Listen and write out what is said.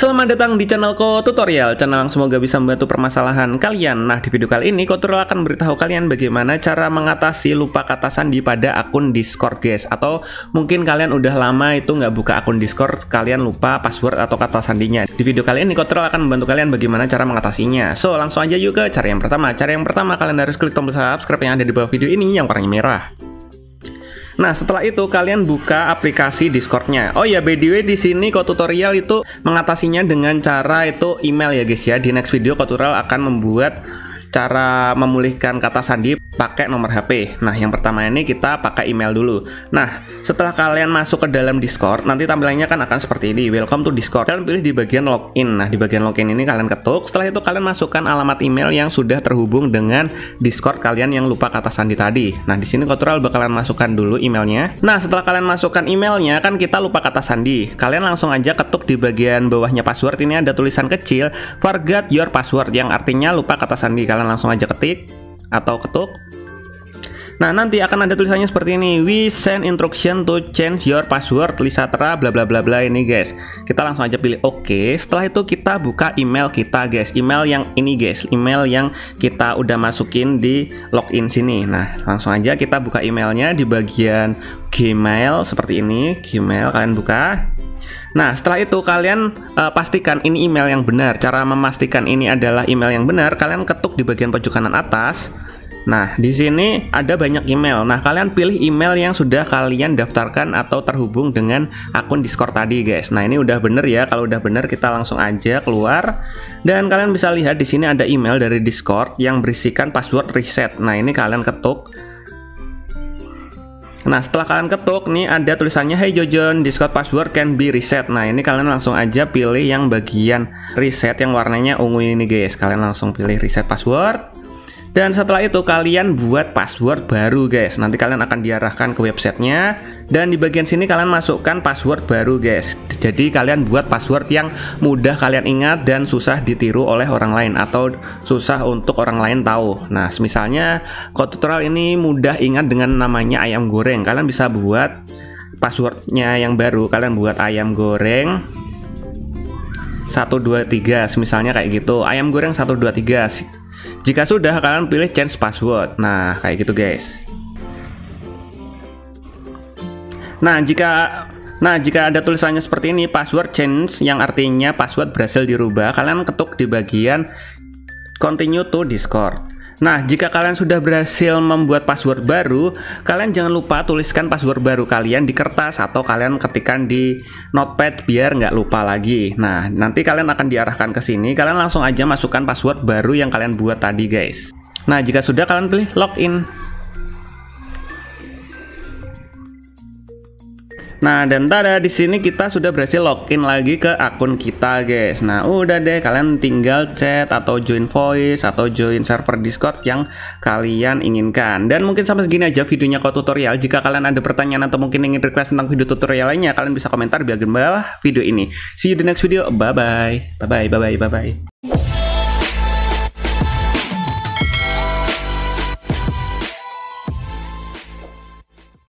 Selamat datang di channel Ko Tutorial, channel yang semoga bisa membantu permasalahan kalian. Nah, di video kali ini Ko Tutorial akan beritahu kalian bagaimana cara mengatasi lupa kata sandi pada akun Discord, guys. Atau mungkin kalian udah lama itu nggak buka akun Discord, kalian lupa password atau kata sandinya. Di video kali ini Ko Tutorial akan membantu kalian bagaimana cara mengatasinya. So, langsung aja yuk ke cara yang pertama. Cara yang pertama, kalian harus klik tombol subscribe yang ada di bawah video ini yang warnanya merah. Nah, setelah itu kalian buka aplikasi Discordnya. Oh ya, by the way di sini kok tutorial itu mengatasinya dengan cara itu email ya guys ya. Di next video kok tutorial akan membuat cara memulihkan kata sandi pakai nomor HP. Nah, yang pertama ini kita pakai email dulu. Nah, setelah kalian masuk ke dalam Discord, nanti tampilannya kan akan seperti ini. Welcome to Discord. Kalian pilih di bagian login. Nah, di bagian login ini kalian ketuk. Setelah itu kalian masukkan alamat email yang sudah terhubung dengan Discord kalian yang lupa kata sandi tadi. Nah, di sini Kotural bakalan masukkan dulu emailnya. Nah, setelah kalian masukkan emailnya, kan kita lupa kata sandi. Kalian langsung aja ketuk di bagian bawahnya password ini ada tulisan kecil forget your password yang artinya lupa kata sandi. Kalian kalian langsung aja ketik atau ketuk Nah, nanti akan ada tulisannya seperti ini. We send instruction to change your password Lisatra bla bla bla bla ini, guys. Kita langsung aja pilih oke. Okay. Setelah itu kita buka email kita, guys. Email yang ini, guys. Email yang kita udah masukin di login sini. Nah, langsung aja kita buka emailnya di bagian Gmail seperti ini. Gmail kalian buka. Nah, setelah itu kalian uh, pastikan ini email yang benar. Cara memastikan ini adalah email yang benar, kalian ketuk di bagian pojok kanan atas. Nah, di sini ada banyak email. Nah, kalian pilih email yang sudah kalian daftarkan atau terhubung dengan akun Discord tadi, guys. Nah, ini udah bener ya. Kalau udah bener, kita langsung aja keluar. Dan kalian bisa lihat di sini ada email dari Discord yang berisikan password reset. Nah, ini kalian ketuk Nah setelah kalian ketuk nih ada tulisannya Hey Jojon Discord password can be reset Nah ini kalian langsung aja pilih yang bagian reset yang warnanya ungu ini guys Kalian langsung pilih reset password dan setelah itu kalian buat password baru guys. Nanti kalian akan diarahkan ke websitenya. Dan di bagian sini kalian masukkan password baru guys. Jadi kalian buat password yang mudah kalian ingat dan susah ditiru oleh orang lain Atau susah untuk orang lain tahu. Nah misalnya kode tutorial ini mudah ingat dengan namanya ayam goreng. Kalian bisa buat passwordnya yang baru. Kalian buat ayam goreng 123 misalnya kayak gitu. Ayam goreng 123 jika sudah, kalian pilih change password. Nah, kayak gitu guys. Nah, jika Nah, jika ada tulisannya seperti ini, password change yang artinya password berhasil dirubah, kalian ketuk di bagian continue to Discord. Nah, jika kalian sudah berhasil membuat password baru, kalian jangan lupa tuliskan password baru kalian di kertas atau kalian ketikkan di notepad biar nggak lupa lagi. Nah, nanti kalian akan diarahkan ke sini, kalian langsung aja masukkan password baru yang kalian buat tadi, guys. Nah, jika sudah kalian pilih login. Nah, dan tada di sini kita sudah berhasil login lagi ke akun kita, guys. Nah, udah deh kalian tinggal chat atau join voice atau join server Discord yang kalian inginkan. Dan mungkin sampai segini aja videonya kok tutorial. Jika kalian ada pertanyaan atau mungkin ingin request tentang video tutorial lainnya, kalian bisa komentar di bagian bawah video ini. See you di next video. Bye bye. Bye bye. Bye bye. Bye bye.